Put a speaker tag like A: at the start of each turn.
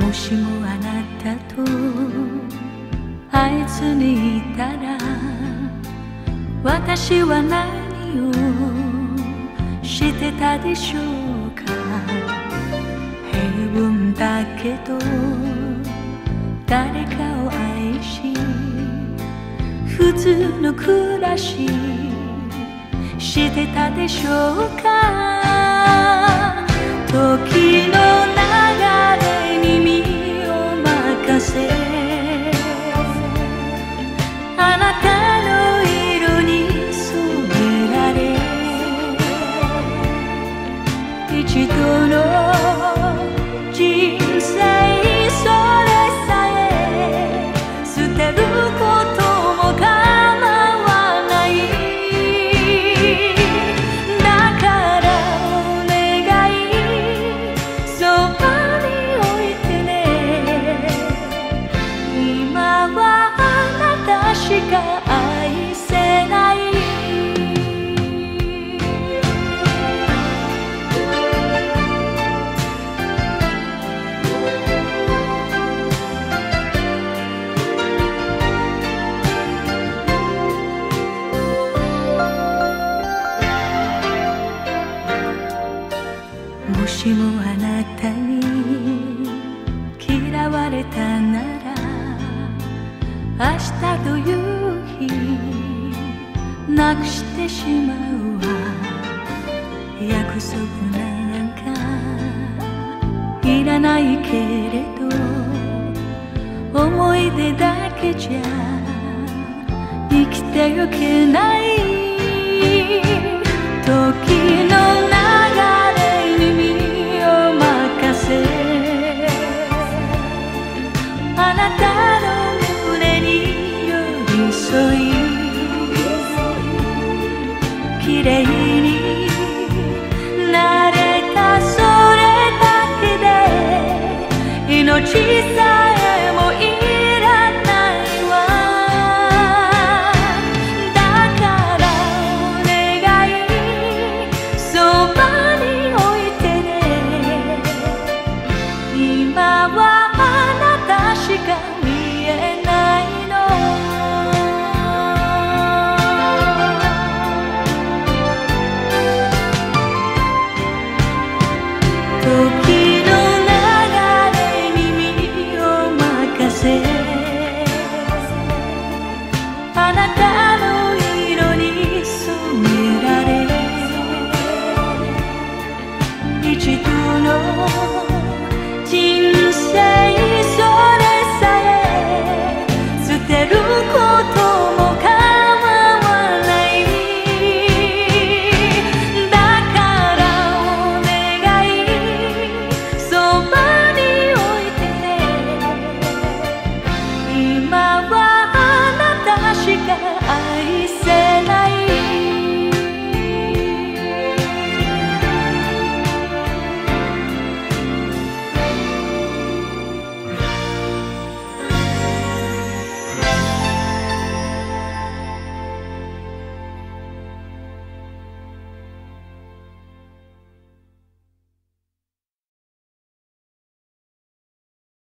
A: もしもあなたとあいつにいたら私は何をしてたでしょうか。平凡だけど誰かを愛し普通の暮らししてたでしょうか。時のしもあなたに嫌われたなら明日という日なくしてしまうわ約束なんかいらないけれど思い出だけじゃ生きてゆけない時